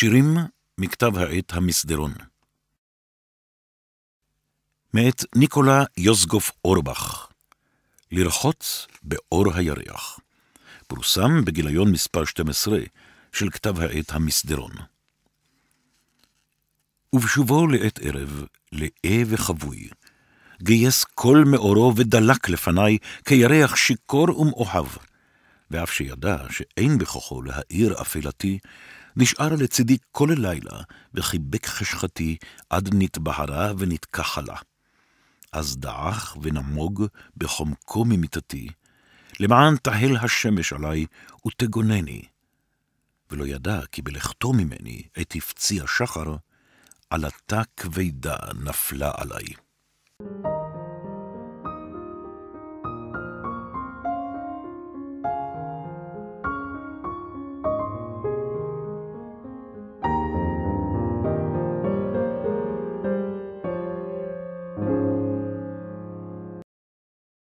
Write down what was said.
שירים מכתב העת המסדרון. מאת ניקולה יוזגוף אורבך. לרחוץ באור הירח. פורסם בגיליון מספר 12 של כתב העת המסדרון. ובשובו לעת ערב, לאה וחבוי, גייס כל מאורו ודלק לפניי כירח שיכור ומאוהב, ואף שידע שאין בכוחו להאיר אפלתי, נשאר לצידי כל הלילה, וחיבק חשכתי עד נתבהרה ונתכחלה. אז דעך ונמוג בחומקו ממיטתי, למען תהל השמש עלי ותגונני. ולא ידע כי בלכתו ממני עת הפציע שחר, עלתה כבדה נפלה עלי.